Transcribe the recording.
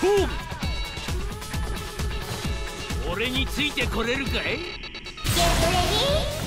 勝負。俺についてこれるかい？